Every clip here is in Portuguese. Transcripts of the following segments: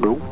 Nope.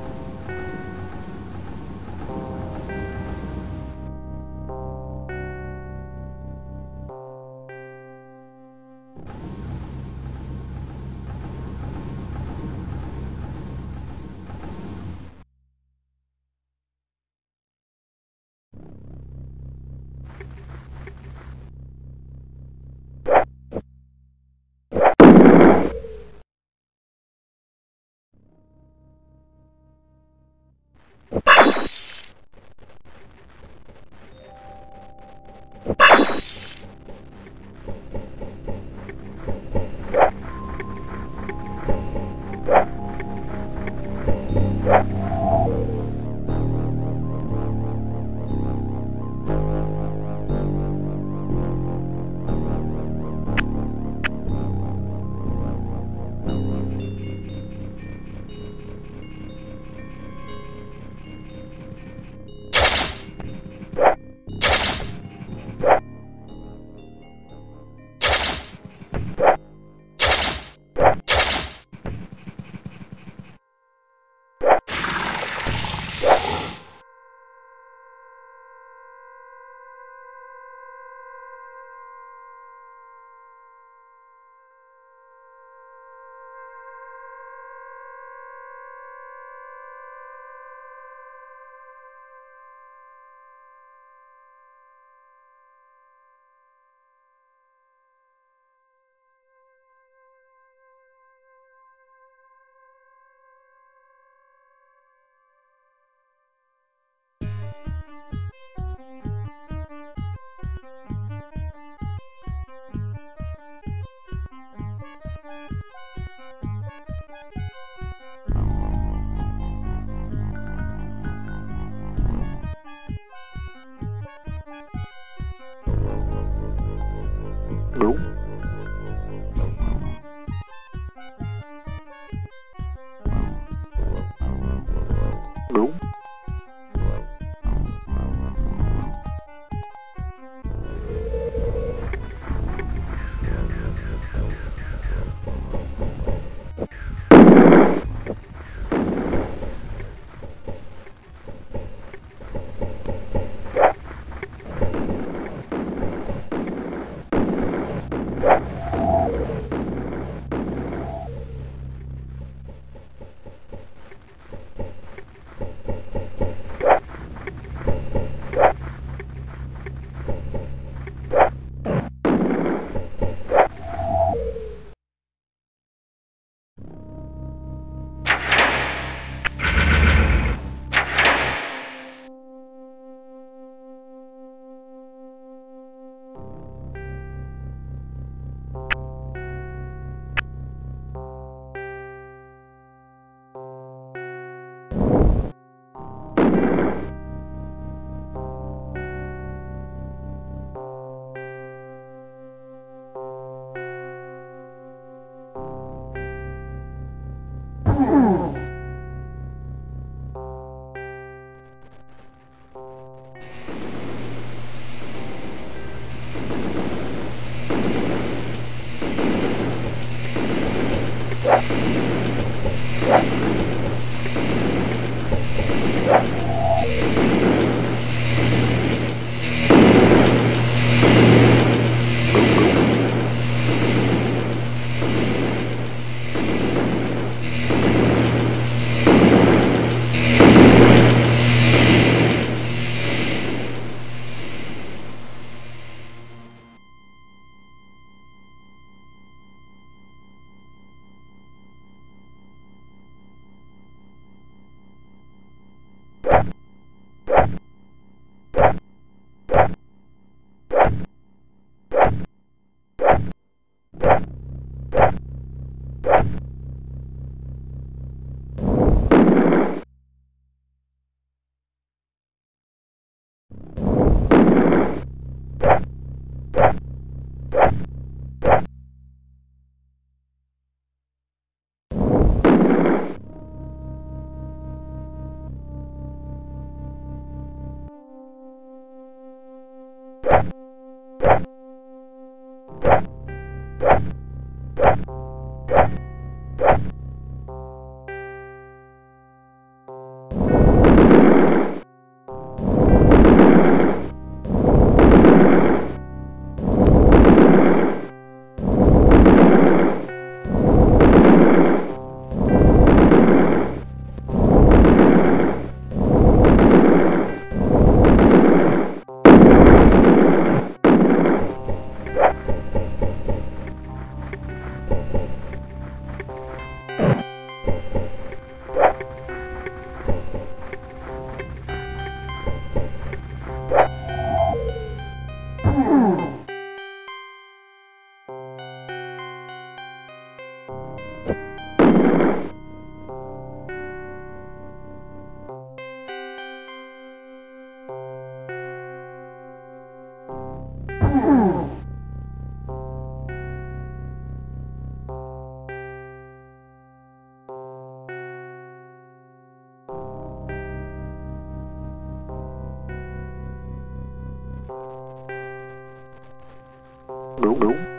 đúng đúng